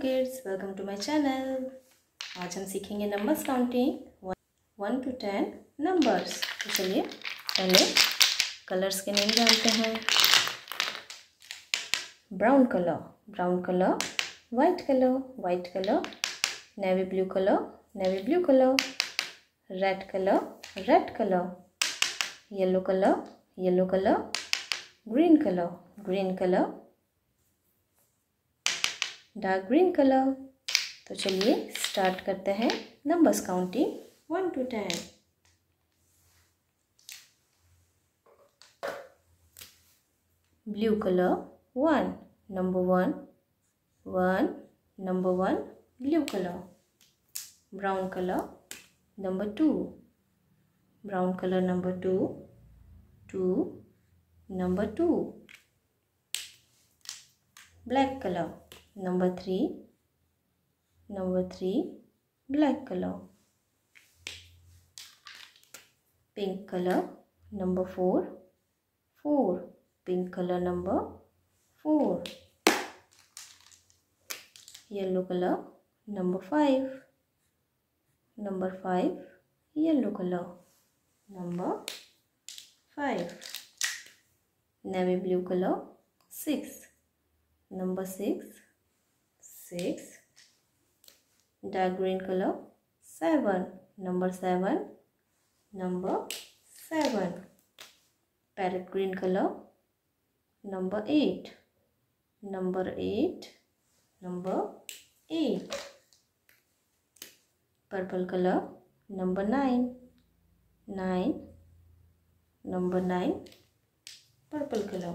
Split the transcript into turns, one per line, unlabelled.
kids welcome to my channel आज हम सीखेंगे numbers counting one to ten numbers तो चलिए पहले कलर्स के नेम जानते हैं brown colour brown colour white colour white colour navy blue colour navy blue colour red colour red colour yellow colour yellow colour green colour green colour dark green colour तो चलिए start करते हैं numbers counting one to ten blue colour one number one one number one blue colour brown colour number two brown colour number two two number two black colour number 3 number 3 black color pink color number 4 4 pink color number 4 yellow color number 5 number 5 yellow color number 5 navy blue color 6 number 6 six dark green color seven number seven number seven parrot green color number eight number eight number eight purple color number nine nine number nine purple color